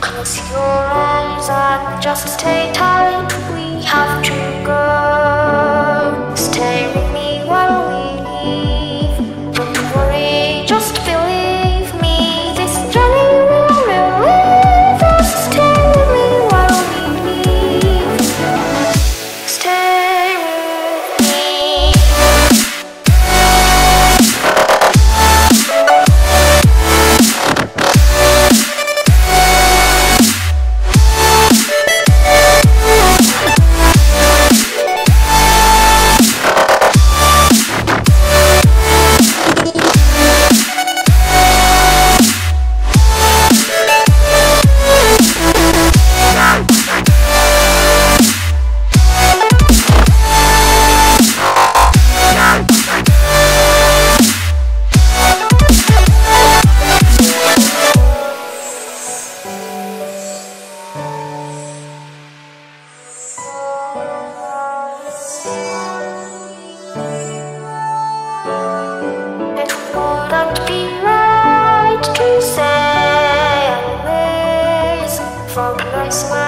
Close your eyes and just stay tight. We have to go. For where